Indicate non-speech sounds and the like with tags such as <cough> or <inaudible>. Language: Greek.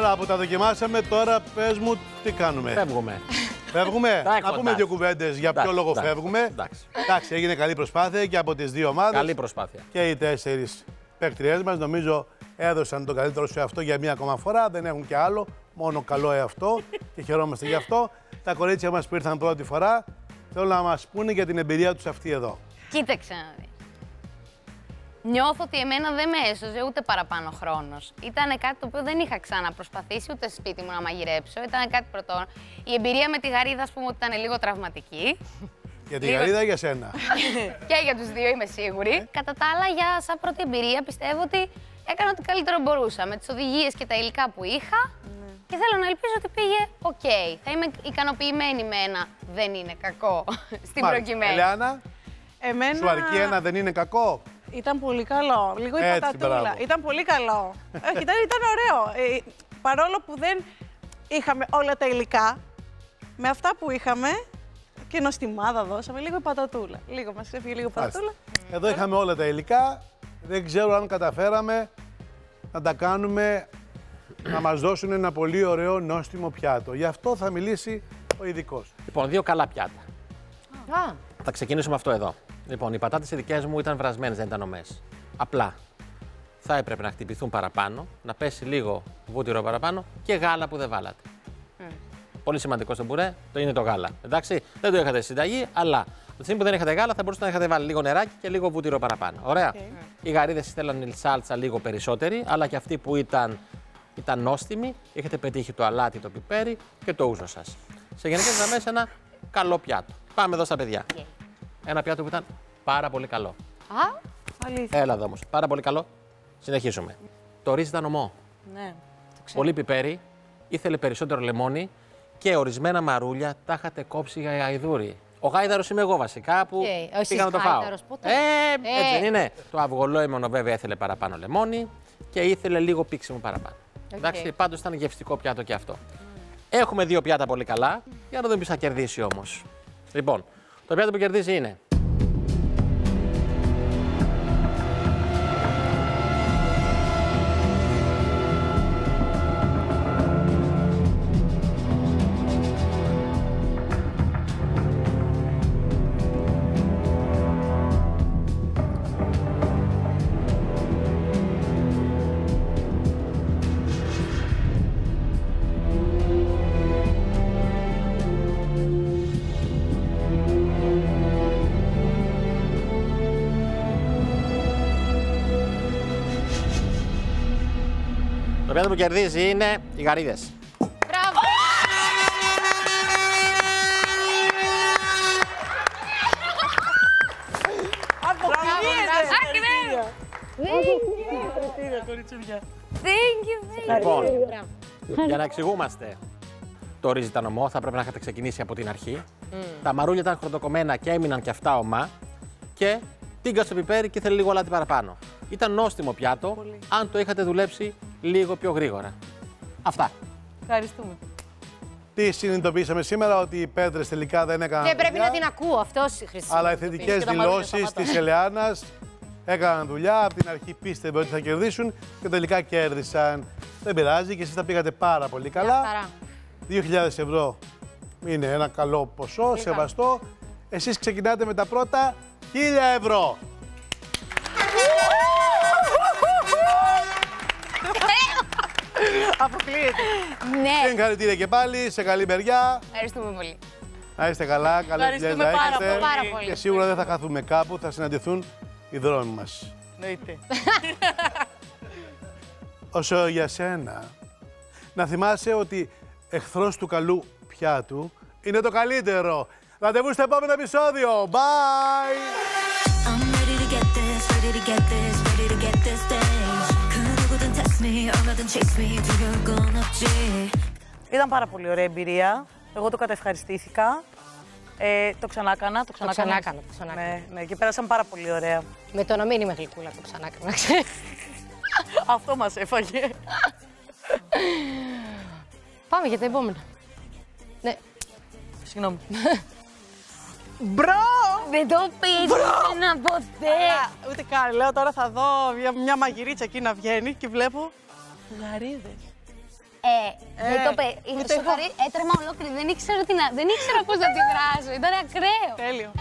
Τώρα που τα δοκιμάσαμε, τώρα πες μου τι κάνουμε. Φεύγουμε. Φεύγουμε; Εντάξει, Να πούμε εντάξει. δύο κουβέντες για ποιο Εντάξει, λόγο εντάξει, φεύγουμε. εντάξει. Εντάξει, έγινε καλή προσπάθεια και από τις δύο ομάδες. Καλή προσπάθεια. Και οι τέσσερις παίκτριές μας νομίζω έδωσαν το καλύτερο σου εαυτό για μία ακόμα φορά. Δεν έχουν και άλλο. Μόνο καλό εαυτό <laughs> και χαιρόμαστε γι' αυτό. Τα κορίτσια μας που ήρθαν πρώτη φορά θέλουν να μας πούνε για την εμπειρία τους αυτή εδώ. Κοίταξε να δεις. Νιώθω ότι εμένα δεν με έσωζε ούτε παραπάνω χρόνος. Ήταν κάτι το οποίο δεν είχα ξαναπροσπαθήσει ούτε στο σπίτι μου να μαγειρέψω. Ήταν κάτι πρωτό. Η εμπειρία με τη γαρίδα, ας πούμε, ότι ήταν λίγο τραυματική. Για τη Λίγο- γαρίδα για σένα; <laughs> και για τους δύο είμαι σίγουρη. Κατά τα άλλα, για σαν πρώτη εμπειρία, πιστεύω ότι έκανα ό,τι καλύτερο μπορούσα με τις οδηγίες και τα υλικά που είχα. Και θέλω να ελπίζω ότι πήγε οκ. Θα είμαι ικανοποιημένη με ένα δεν είναι κακό <laughs> στην Μάλιστα. προκειμένη. Ελεάνα, Εμένα σου αρκεί ένα δεν είναι κακό. Ήταν πολύ καλό. Λίγο η Έτσι, πατατούλα. μπράβο. Ήταν πολύ καλό. Όχι, ήταν, ήταν ωραίο. Ε, παρόλο που δεν είχαμε όλα τα υλικά, με αυτά που είχαμε και νοστιμάδα δώσαμε, λίγο η πατατούλα. Λίγο, μας έφυγε λίγο η πατατούλα. Εδώ είχαμε όλα τα υλικά. Δεν ξέρω αν καταφέραμε να τα κάνουμε να μας δώσουν ένα πολύ ωραίο νόστιμο πιάτο. Γι' αυτό θα μιλήσει ο ειδικός. Λοιπόν, δύο καλά πιάτα. Α, Θα ξεκινήσουμε αυτό εδώ. Λοιπόν, οι πατάτες οι δικές μου ήταν βρασμένες, δεν ήταν ομές. Απλά θα έπρεπε να χτυπηθούν παραπάνω, να πέσει λίγο βούτυρο παραπάνω και γάλα που δεν βάλατε. Πολύ σημαντικό στο μπουρέ το είναι το γάλα. Εντάξει, δεν το είχατε στη συνταγή, αλλά από τη στιγμή που δεν είχατε γάλα θα μπορούσατε να είχατε βάλει λίγο νεράκι και λίγο βούτυρο παραπάνω. Ωραία. Οι γαρίδες θέλανε η σάλτσα λίγο περισσότερη, αλλά και αυτή που ήταν, ήταν νόστιμη, είχατε πετύχει το αλάτι, το πιπέρι και το ούζο σας. Σε γενικές γραμμές ένα καλό πιάτο. Πάμε εδώ στα παιδιά. Ένα πιάτο που ήταν πάρα πολύ καλό. Α, Αλήθεια. Έλα εδώ όμως. Πάρα πολύ καλό. Συνεχίζουμε. Το ρύζι ήταν ωμό. Ναι. Πολύ πιπέρι, ήθελε περισσότερο λεμόνι και ορισμένα μαρούλια τα είχατε κόψει για γαϊδούρι. Ο γάιδαρος είμαι εγώ βασικά που Οκ. Εσύ πήγα να το είσαι φάω. γάιδαρος, ποτέ. Ε, έτσι Ε. δεν είναι. Το αυγολέμονο βέβαια ήθελε παραπάνω λεμόνι και ήθελε λίγο πίξιμο παραπάνω. Εντάξει, πάντως ήταν γευστικό πιάτο και αυτό. Έχουμε δύο πιάτα πολύ καλά. Για να δούμε ποιος θα κερδίσει όμως. Λοιπόν, το πιάτο που κερδίζει είναι Το πιάτο που κερδίζει είναι οι γαρίδες. μπράβο! Thank you, thank you. Λοιπόν, για να εξηγούμαστε. Το ρύζι ήταν ομό, θα πρέπει να είχατε ξεκινήσει από την αρχή. Τα μαρούλια ήταν χρωτοκομμένα και έμειναν και αυτά ομά. Και τίγκα στο πιπέρι και ήθελε λίγο αλάτι παραπάνω. Ήταν νόστιμο πιάτο, αν το είχατε δουλέψει λίγο πιο γρήγορα. Αυτά. Ευχαριστούμε. Τι συνειδητοποιήσαμε σήμερα, ότι οι πέτρες τελικά δεν έκαναν. δεν πρέπει δουλειά, να την ακούω αυτός χρυσή. Αλλά οι θετικές Και τα μαρούλια δηλώσεις σταματάνε. της Ελεάνας έκαναν δουλειά. Από την αρχή πίστευε ότι θα κερδίσουν και τελικά κέρδισαν. Δεν πειράζει και εσείς τα πήγατε πάρα πολύ καλά. Χαρά. 2.000 ευρώ είναι ένα καλό ποσό, σεβαστό. Εσείς ξεκινάτε με τα πρώτα 1.000 ευρώ. Αποκλείεται. Ναι, Συγχαρητήρια και πάλι, σε καλή μεριά. ευχαριστούμε πολύ. Να είστε καλά, καλές δουλειές Ευχαριστούμε να πάρα έχετε. πολύ. Πάρα πολύ. Και σίγουρα δεν θα χαθούμε κάπου, θα συναντηθούν οι δρόμοι μας. Εννοείται. <laughs> Όσο για σένα, να θυμάσαι ότι εχθρός του καλού πιάτου είναι το καλύτερο. Ραντεβού στο επόμενο επεισόδιο. Bye! Ήταν πάρα πολύ ωραία εμπειρία. Εγώ το κατευχαριστήθηκα. Ε, το ξανάκανα, το ξανάκανα. ξανάκανα, το ξανάκανα. Ναι, ναι, και πέρασαν πάρα πολύ ωραία. Με το να μην είμαι γλυκούλα το ξανά έκανα. ξέρεις. <laughs> Αυτό μας έφαγε. Πάμε για τα επόμενα. Ναι. Συγγνώμη. <laughs> Μπρο! Δεν το πίστευα ποτέ. Ούτε καν. Λέω τώρα θα δω μια, μια μαγειρίτσα εκεί να βγαίνει και βλέπω γαρίδες. Ε, δεν Ε, το πε. ούτε εγώ. Σοκαρή, έτρεμα ολόκληρη. Δεν ήξερα, τι να, δεν ήξερα πώς να τη δράσω. Ήταν ακραίο. Τέλειο.